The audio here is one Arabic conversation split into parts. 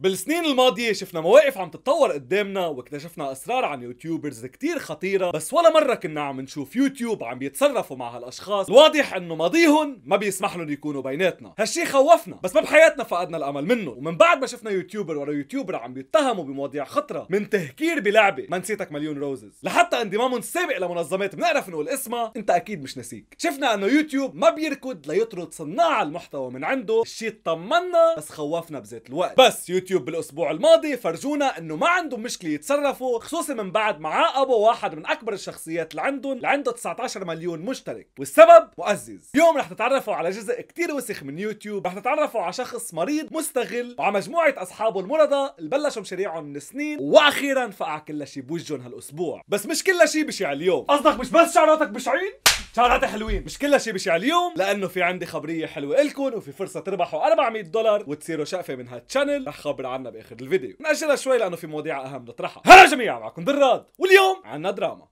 بالسنين الماضية شفنا مواقف عم تتطور قدامنا واكتشفنا أسرار عن YouTubers كتير خطيرة بس ولا مرة كنا عم نشوف يوتيوب عم بيتصرفوا مع هالأشخاص. الواضح إنه ماضيهم ما بيسمح لهم يكونوا بيناتنا. هالشي خوفنا بس ما بحياتنا فقدنا الأمل منه. ومن بعد ما شفنا YouTuber ورا YouTuber عم بيتهموا بمواضيع خطرة. من تهكير بلعبة ما نسيتك مليون روزز. لحتى انضمامهم السابق لمنظمات بنعرف نقول اسمها أنت أكيد مش نسيك. شفنا إنه يوتيوب ما بيركض ليطرد صناع المحتوى من عنده. الشي طمنا بس خوفنا بذات الوقت. بس يوتيوب بالأسبوع الماضي فرجونا إنه ما عندهم مشكلة يتصرفوا خصوصا من بعد ما عاقبوا واحد من أكبر الشخصيات اللي عندهم اللي عنده 19 مليون مشترك. والسبب مقزز. اليوم رح تتعرفوا على جزء كتير وسخ من يوتيوب رح تتعرفوا على شخص مريض مستغل وعلى مجموعة أصحابه المرضى اللي بلشوا مشاريعهم من سنين وأخيرا فقع كل شيء بوجهن هالأسبوع. بس مش كل شيء بشع اليوم. قصدك مش بس شعراتك بشعين؟ شعراتي حلوين. مش كل شيء بشع اليوم. لأنه في عندي خبرية حلوة لكم وفي فرصة تربحوا 400 دولار وتصيروا شقفة من هال channel رح خبر عنها بآخر الفيديو. ناجلها شوي لأنه في مواضيع أهم نطرحها. هلا جميعا معكم دراد واليوم عنا دراما.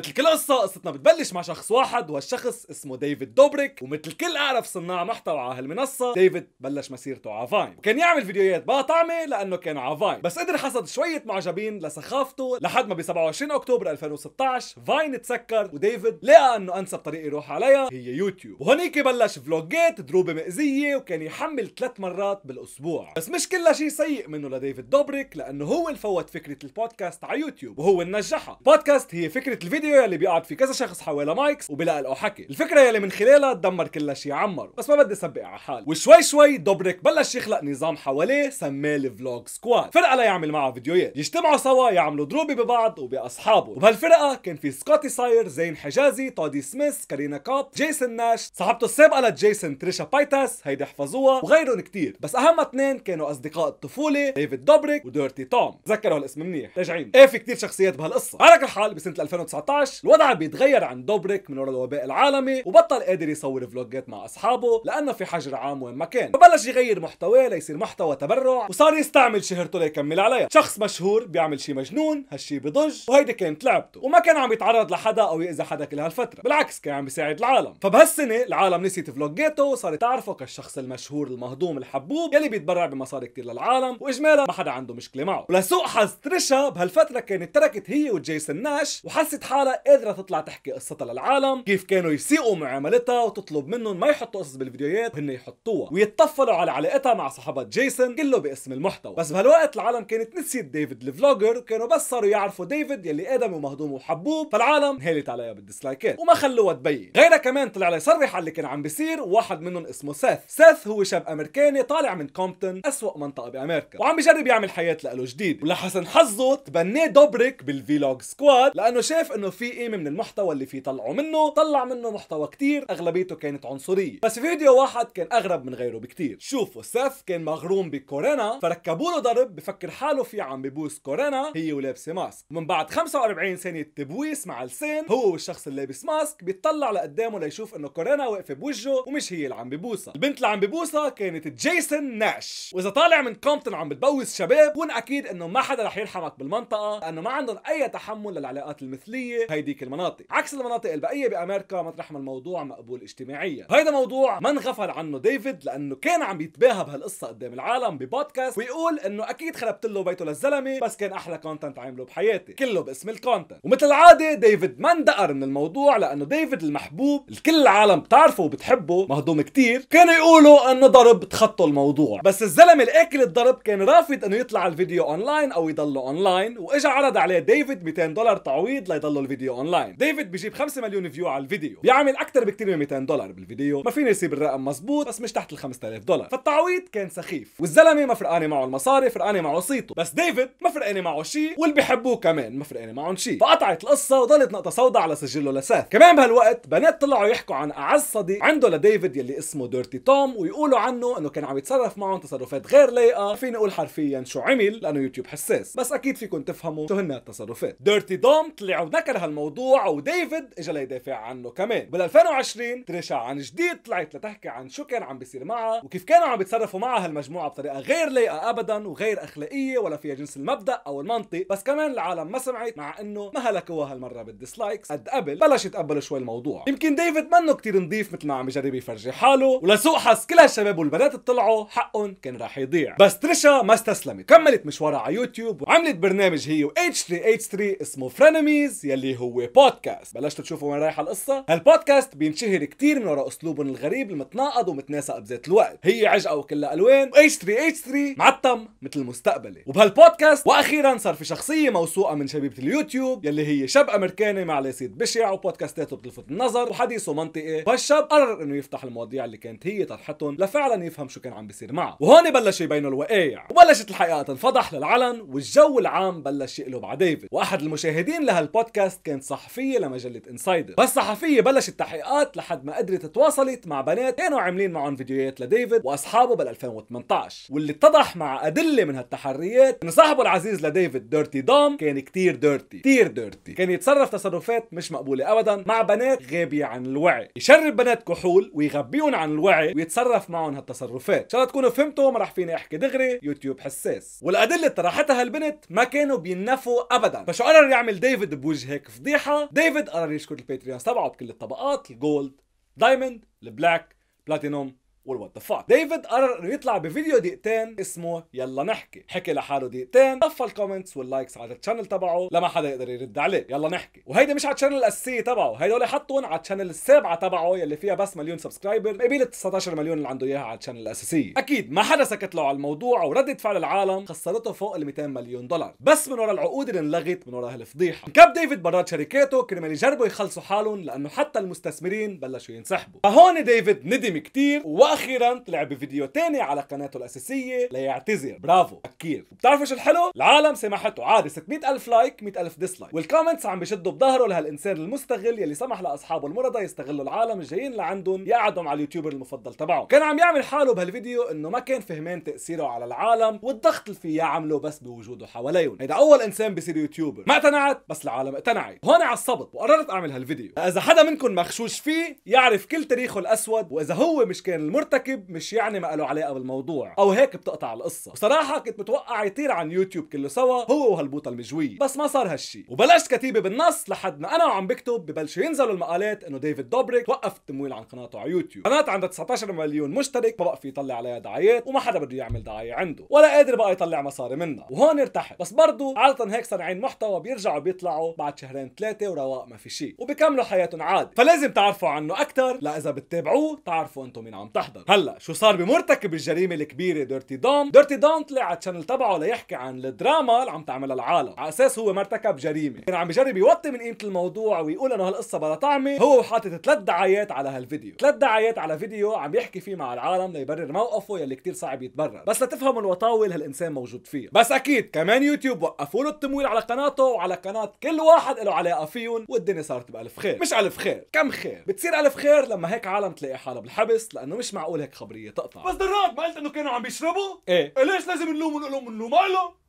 مثل كل قصة قصتنا بتبلش مع شخص واحد وهالشخص اسمه ديفيد دوبريك ومثل كل أعرف صناع محتوى على هالمنصة ديفيد بلش مسيرته على فاين وكان يعمل فيديوهات بلا طعمة لأنه كان على فاين بس قدر حصد شوية معجبين لسخافته لحد ما ب 27 أكتوبر 2016 فاين تسكر وديفيد لقى إنه أنسب طريق يروح عليها هي يوتيوب. وهنيك بلش فلوجات ضروبة مؤذية وكان يحمل ثلاث مرات بالأسبوع. بس مش كل شيء سيء منه لديفيد دوبريك لأنه هو اللي فوت فكرة البودكاست على يوتيوب وهو اللي نجحها. بودكاست هي فكرة الفيديو يلي بيقعد في كذا شخص حوالي mics وبلاقي حكي. الفكرة يلي من خلالها تدمر كل شيء عمره بس ما بدي سبق على حالي وشوي شوي دوبريك بلش يخلق نظام حواليه سماه ال vlog squad. فرقة ليعمل معها فيديوهات. يجتمعوا سوا يعملوا ضروبة ببعض وبأصحابه. وبهالفرقه كان في سكوتي ساير زين حجازي تودي سميث كورينا كوبف جيسون ناش صاحبته السابقة لجيسون تريشا بايتاس هيدي احفظوها وغيرهم كتير. بس أهم اثنين كانوا أصدقاء الطفولة ديفيد دوبريك وديرتي دوم. تذكروا هالاسم منيح. تجعين إيه في كتير شخصيات بهالقصة. على كل حال بسنة 2019 الوضع بيتغير عن دوبريك من وراء الوباء العالمي وبطل قادر يصور فلوجات مع أصحابه لأنه في حجر عام وين ما كان. فبلش يغير محتواه ليصير محتوى تبرع وصار يستعمل شهرته ليكمل عليها. شخص مشهور بيعمل شي مجنون هالشي بضج وهيدي كانت لعبته. وما كان عم يتعرض لحدا أو يأذي حدا كل هالفترة. بالعكس كان عم بيساعد العالم. فبهالسنة العالم نسيت فلوجاته وصارت تعرفه كالشخص المشهور المهضوم الحبوب يلي بيتبرع بمصاري كتير للعالم واجمالا ما حدا عنده مشكلة معه. ولسوء حظ تريشا بهالفترة كانت تركت هي وجيسون ناش وحست حالها قادرة تطلع تحكي قصتها للعالم كيف كانوا يسيئوا معاملتها وتطلب منهم ما يحطوا قصص بالفيديوهات وهن يحطوها ويتطفلوا على علاقتها مع صاحبها جيسون كله باسم المحتوى. بس بهالوقت العالم كانت نسيت ديفيد ال vlogger وكانوا بس صاروا يعرفوا ديفيد يلي ادمي ومهضوم وحبوب فالعالم هيلت عليها بالديسلايكات وما خلوها تبين. غيرها كمان طلع يصرح على اللي كان عم بيصير وواحد منهم اسمه سيث. سيث هو شاب أمريكاني طالع من كومبتون أسوأ منطقة بأمريكا وعم بيجرب يعمل حياة له جديد. ولحسن حظه تبناه دوبريك بال vlog squad لأنه شاف إنه قيمه من المحتوى اللي فيه يطلعوا منه؟ طلع منه محتوى كتير أغلبيته كانت عنصرية. بس فيديو واحد كان أغرب من غيره بكتير. شوفوا سيث كان مغروم بكورينا فركبوا له ضرب بفكر حاله في عم ببوس كورينا هي ولابسة mask. ومن بعد 45 ثانية تبويس مع لسان هو والشخص اللي لابس mask بيطلع لقدامه ليشوف إنه كورينا واقفة بوجهه ومش هي اللي عم ببوسها. البنت اللي عم ببوسها كانت جيسون ناش. وإذا طالع من كومبتون عم بتبوس شباب كون أكيد إنه ما حدا رح يرحمك بالمنطقة لأنه ما عندهم أي تحمل للعلاقات المثلية. هيديك المناطق. عكس المناطق البقية بأمريكا مطرح ما الموضوع مقبول اجتماعيا. هيدا موضوع ما انغفل عنه ديفيد لأنه كان عم يتباهى بهالقصة قدام العالم ببودكاست ويقول إنه أكيد خربت له بيته للزلمة بس كان أحلى content عامله بحياتي. كله باسم ال content ومثل العادة ديفيد ما اندقر من الموضوع لأنه ديفيد المحبوب الكل العالم بتعرفه وبتحبه مهضوم كتير كانوا يقولوا إنه ضرب تخطوا الموضوع. بس الزلمة اللي أكل الضرب كان رافض إنه يطلع الفيديو اونلاين أو يضله اونلاين وإجا عرض عليه ديفيد 200 دولار تعويض ليضله الفيديو أونلاين. ديفيد بيجيب 5 مليون view على الفيديو. بيعمل أكثر بكثير من 200 دولار بالفيديو. ما فيني يسيب الرقم مزبوط بس مش تحت ال 5000 دولار. فالتعويض كان سخيف. والزلمة ما فرقانة معه المصاري فرقانة معه صيته. بس ديفيد ما فرقانة معه شيء واللي بيحبوه كمان ما فرقانة معهم شيء فقطعت القصة وضلت نقطة سوداء على سجله لسيث. كمان بهالوقت بنات طلعوا يحكوا عن أعز صديق عنده لديفيد يلي اسمه ديرتي دوم ويقولوا عنه إنه كان عم يتصرف معهم تصرفات غير لايقة. فيني أقول حرفيا شو عمل لأنه يوتيوب حساس. بس أكيد فيكم تفهموا شو هن التصرفات ديرتي دوم طلع ونكر هالموضوع وديفيد اجى ليدافع عنه كمان. بال 2020 تريشا عن جديد طلعت لتحكي عن شو كان عم بيصير معها وكيف كانوا عم بيتصرفوا معها هالمجموعة بطريقة غير لايقة ابدا وغير أخلاقية ولا فيها جنس المبدأ أو المنطق. بس كمان العالم ما سمعت مع إنه ما هلكوها هالمرة بال dislikes قد قبل بلش يتقبلوا شوي الموضوع. يمكن ديفيد منه كتير نظيف مثل ما عم يجرب يفرجي حاله ولسوء حظ كل هالشباب والبنات طلعوا حقهم كان راح يضيع. بس تريشا ما استسلمت كملت مشوارها على يوتيوب وعملت برنامج هي و H3H3 اسمه فرينميز يلي هو بودكاست. بلشتوا تشوفوا وين رايحة القصة؟ هالبودكاست بينشهر كتير من وراء اسلوبهم الغريب المتناقض ومتناسق بذات الوقت. هي عجقة وكلها ألوان و H3H3 معتم مثل المستقبلي وبهالبودكاست وأخيرا صار في شخصية موثوقة من شبيبة اليوتيوب يلي هي شاب أمريكاني مع ليسيد بشع وبودكاستاته بتلفت النظر. وحديثه منطقي فالشاب قرر إنه يفتح المواضيع اللي كانت هي طرحتهم لفعلا يفهم شو كان عم بيصير معه. وهون بلشوا يبينوا الوقايع وبلشت الحقيقة تنفضح للعلن والجو العام بلش يقلب على ديفيد. وأحد المشاهدين لهالبودكاست كانت صحفية لمجلة انسايدر بس صحفية بلشت تحقيقات لحد ما قدرت تواصلت مع بنات كانوا عاملين معهم فيديوهات لديفيد وأصحابه بال 2018 واللي اتضح مع أدلة من هالتحريات انه صاحبه العزيز لديفيد ديرتي دوم كان كتير dirty كتير dirty كان يتصرف تصرفات مش مقبولة ابدا مع بنات غابيه عن الوعي. يشرب بنات كحول ويغبيهم عن الوعي ويتصرف معهم هالتصرفات. إن شاء الله تكونوا فهمتوا ما راح فيني أحكي دغري يوتيوب حساس. والأدلة اللي طرحتها هالبنت ما كانوا بينفوا ابدا. فشو قرر يعمل ديفيد بوجه هيك فضيحة. ديفيد قرر يشكر ال Patreon تبعه بكل الطبقات. ال gold diamond ال black platinum. وال what the fuck ديفيد قرر انه يطلع بفيديو دقيقتين اسمه يلا نحكي. حكي لحاله دقيقتين طفى ال comments وال likes على ال channel تبعه لما حدا يقدر يرد عليه. يلا نحكي. وهيدي مش على ال channel الاساسيه تبعه هيدول حطهم على ال channel السابعة تبعه يلي فيها بس مليون subscriber قبال 19 مليون اللي عنده إياها على ال channel الاساسيه أكيد ما حدا سكت له على الموضوع وردة فعل العالم خسرته فوق ال 200 مليون دولار. بس من وراء العقود اللي انلغت من وراء هالفضيحه انكب ديفيد برات شركاته كرمال يجربوا يخلصوا حالهم لأنه حتى المستثمرين بلشوا ينسحبوا. فهون ديفيد ندم كتير وأخيرا طلع بفيديو تاني على قناته الأساسية ليعتذر. برافو. أكيد. وبتعرفوا شو الحلو؟ العالم سمحته. عادي 600 ألف like 100 ألف dislike وال comments عم بيشدوا بظهره لهالإنسان المستغل يلي سمح لأصحابه المرضى يستغلوا العالم الجايين لعندهم يقعدوا مع ال YouTuber المفضل تبعهم كان عم يعمل حاله بهالفيديو إنه ما كان فهمان تأثيره على العالم والضغط اللي فيه يعمله بس بوجوده حواليهم. هيدا أول إنسان بيصير YouTuber ما اقتنعت بس العالم اقتنعت. هون عصبت وقررت أعمل هالفيديو. إذا حدا منكم مغشوش فيه يعرف كل تاريخه الأسود وإذا هو مش كان المرتكب مش يعني ما له علاقة بالموضوع أو هيك بتقطع القصة. بصراحة كنت متوقع يطير عن يوتيوب كله سوا هو وهالبوطة المجوية. بس ما صار هالشي. وبلشت كتابة بالنص لحد ما أنا وعم بكتب ببلشوا ينزلوا المقالات إنه ديفيد دوبريك وقف التمويل عن قناته على يوتيوب. قناة عندها 19 مليون مشترك ما بقى في يطلع عليها دعايات وما حدا بده يعمل دعاية عنده. ولا قادر بقى يطلع مصاري منها. وهون ارتحت. بس برضه عادة هيك صانعين محتوى بيرجعوا بيطلعوا بعد شهرين ثلاثة ورواق ما في شيء. وبكملوا حياتهم عادي. فلازم تعرفوا عنه أكثر لا إذا بتتابعوه تعرفوا أنتم مين عم تحضر هلا شو صار بمرتكب الجريمة الكبيرة Durte Dom Durte Dom طلع على ال channel تبعه ليحكي عن الدراما اللي عم تعملها العالم. على أساس هو ما ارتكب جريمة. كان عم يجرب يوطي من قيمة الموضوع ويقول إنه هالقصة بلا طعمة. هو وحاطط ثلاث دعايات على هالفيديو. ثلاث دعايات على فيديو عم يحكي فيه مع العالم ليبرر موقفه يلي كتير صعب يتبرر. بس لتفهموا الوطاول هالإنسان موجود فيها. بس أكيد كمان يوتيوب وقفوا له التمويل على قناته وعلى قناة كل واحد له علاقه فيهم والدنيا صارت بألف خير. مش ألف خير كم خير؟ بتصير ألف خير لما هيك عالم تلاقي حالها بالحبس لأنه مش معقول هيك خبرية تقطع بس درات ما قلت إنه كانوا عم بيشربوا؟ إيه ليش لازم نلوم ونقول منه ما له؟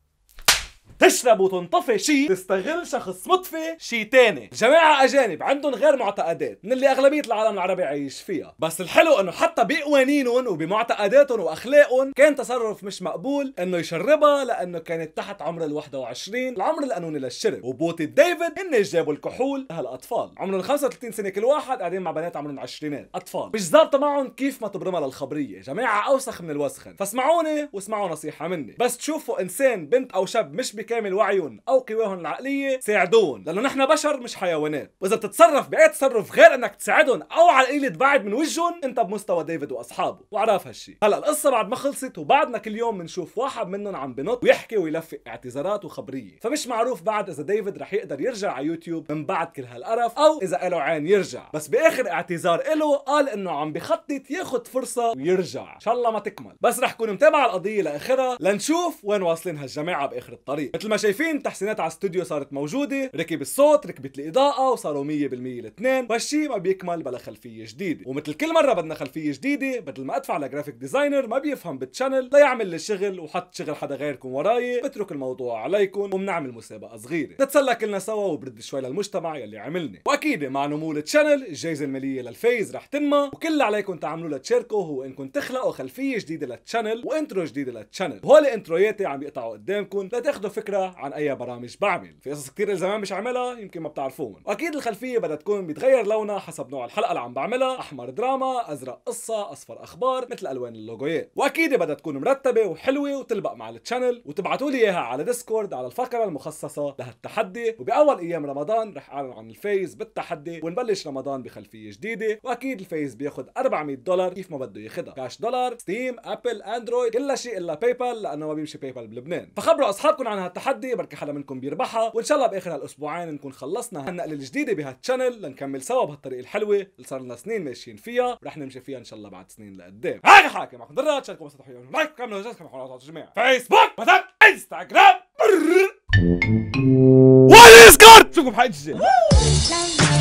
تشرب وتنطفي شيء تستغل شخص مطفي شيء تاني. جماعة أجانب عندهم غير معتقدات من اللي أغلبية العالم العربي عايش فيها. بس الحلو إنه حتى بقوانينهم وبمعتقداتهم وأخلاقهم كان تصرف مش مقبول إنه يشربها لأنه كانت تحت عمر ال 21 العمر القانوني للشرب. وبوتي ديفيد هن جابوا الكحول لهالأطفال. عمرهم 35 سنة كل واحد قاعدين مع بنات عمرهم عشرينات. أطفال. مش ظابطة معهم كيف ما تبرمها للخبرية. جماعة أوسخ من الوسخن. فاسمعوني واسمعوا نصيحة مني. بس تشوفوا إنسان بنت أو شاب مش بكامل وعيهم أو قواهم العقلية ساعدون لأنه نحن بشر مش حيوانات. وإذا بتتصرف بأي تصرف غير إنك تساعدهم أو على القليله تبعد من وجههم أنت بمستوى ديفيد وأصحابه. وأعرف هالشيء هلأ القصة بعد ما خلصت وبعدنا كل يوم بنشوف واحد منهم عم بنط ويحكي ويلفق اعتذارات وخبرية. فمش معروف بعد إذا ديفيد رح يقدر يرجع على يوتيوب من بعد كل هالقرف أو إذا له عين يرجع. بس بآخر اعتذار له قال إنه عم بخطط ياخذ فرصة ويرجع. إن شاء الله ما تكمل. بس رح كون متابع القضية لآخرها لنشوف وين واصلين هالجماعة بآخر الطريق. مثل ما شايفين تحسينات على الاستوديو صارت موجودة. ركب الصوت ركبت الإضاءة وصاروا 100% الاثنين. وهالشيء ما بيكمل بلا خلفية جديدة. ومثل كل مرة بدنا خلفية جديدة بدل ما أدفع ل graphic designer ما بيفهم بال channel ليعمل لي الشغل وحط شغل حدا غيركم وراي. بترك الموضوع عليكم وبنعمل مسابقة صغيرة. نتسلى كلنا سوا وبرد شوي للمجتمع يلي عملني. وأكيد مع نمو ال channel الجائزة المالية للفايز رح تنمى. وكل اللي عليكم تعملوا لتشاركوا هو إنكم تخلقوا خلفية جديدة لل channel و intro جديدة لل channel وهول إنتروياتي عم يقطعوا قدامكم لتاخذوا فكرة عن أي برامج بعمل. في قصص كثير زمان مش عاملها يمكن ما بتعرفون وأكيد الخلفية بدها تكون بيتغير لونها حسب نوع الحلقة اللي عم بعملها. أحمر دراما أزرق قصة أصفر أخبار مثل ألوان اللوجويات. وأكيد بدها تكون مرتبة وحلوة وتلبق مع ال channel وتبعتوا لي إياها على ديسكورد على الفقرة المخصصة لهالتحدي. وبأول أيام رمضان رح أعلن عن الفايز بالتحدي ونبلش رمضان بخلفية جديدة. وأكيد الفايز بياخذ 400 دولار كيف ما بده ياخذها كاش دولار Steam Apple Android كل شيء إلا PayPal لأنه ما بيمشي PayPal بلبنان. فخبروا أصحابكم عن هالتحدي بركي حدا منكم بيربحها وإن شاء الله بآخر هالأسبوعين نكون خلصنا هالنقلة الجديدة بهال channel لنكمل سوا بهالطريقه الحلوة اللي صار لنا سنين ماشيين فيها ورح نمشي فيها إن شاء الله بعد سنين لقدام. هاي حاكي معكم درات شاركوا بس تحية like كملوا جزاكم الله جميعا فيسبوك واتساب انستغرام وديسكورد شوفكم بحلقه الجايه la la la